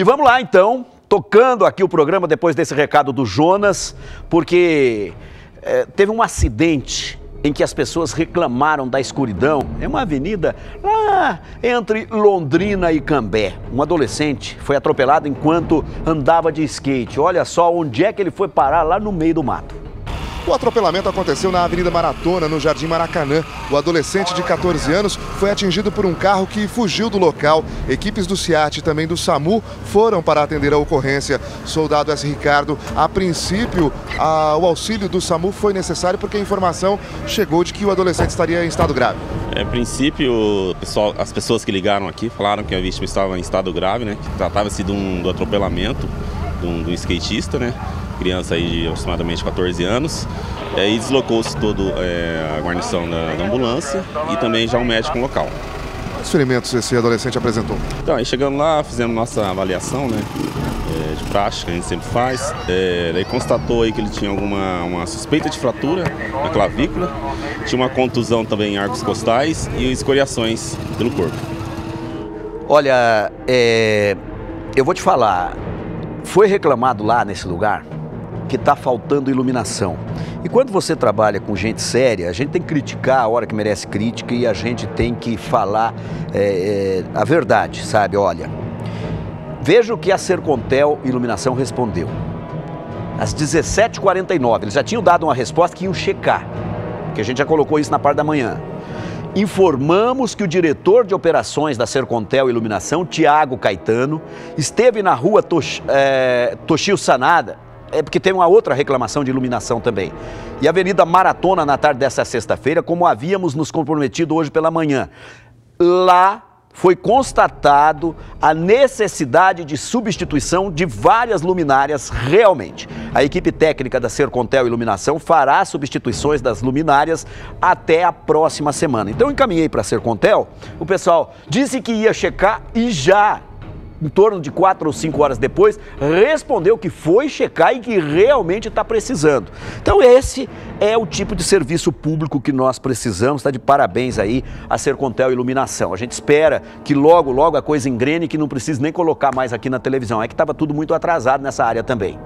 E vamos lá então, tocando aqui o programa depois desse recado do Jonas, porque é, teve um acidente em que as pessoas reclamaram da escuridão. É uma avenida lá entre Londrina e Cambé. Um adolescente foi atropelado enquanto andava de skate. Olha só onde é que ele foi parar lá no meio do mato. O atropelamento aconteceu na Avenida Maratona, no Jardim Maracanã. O adolescente de 14 anos foi atingido por um carro que fugiu do local. Equipes do CIAT e também do SAMU foram para atender a ocorrência. Soldado S. Ricardo, a princípio, a, o auxílio do SAMU foi necessário porque a informação chegou de que o adolescente estaria em estado grave. É, a princípio, pessoal, as pessoas que ligaram aqui falaram que a vítima estava em estado grave, né? Que tratava-se de um, do atropelamento de um, de um skatista, né? criança aí de aproximadamente 14 anos. É, e deslocou-se todo é, a guarnição da, da, ambulância e também já um médico no local. Quais ferimentos esse adolescente apresentou? Então, aí chegando lá, fizemos nossa avaliação, né? É, de prática, que a gente sempre faz. É, daí constatou aí que ele tinha alguma uma suspeita de fratura na clavícula, tinha uma contusão também em arcos costais e escoriações pelo corpo. Olha, é, eu vou te falar, foi reclamado lá nesse lugar que está faltando iluminação. E quando você trabalha com gente séria, a gente tem que criticar a hora que merece crítica e a gente tem que falar é, é, a verdade, sabe? Olha, veja o que a Sercontel Iluminação respondeu. Às 17h49, eles já tinham dado uma resposta que iam checar, que a gente já colocou isso na parte da manhã. Informamos que o diretor de operações da Sercontel Iluminação, Tiago Caetano, esteve na rua Tosh, é, Toshio Sanada é porque tem uma outra reclamação de iluminação também. E Avenida Maratona na tarde dessa sexta-feira, como havíamos nos comprometido hoje pela manhã. Lá foi constatado a necessidade de substituição de várias luminárias realmente. A equipe técnica da Sercontel Iluminação fará substituições das luminárias até a próxima semana. Então encaminhei para a Sercontel, o pessoal disse que ia checar e já em torno de quatro ou cinco horas depois, respondeu que foi checar e que realmente está precisando. Então esse é o tipo de serviço público que nós precisamos, está de parabéns aí a Sercontel Iluminação. A gente espera que logo, logo a coisa engrene e que não precise nem colocar mais aqui na televisão. É que estava tudo muito atrasado nessa área também.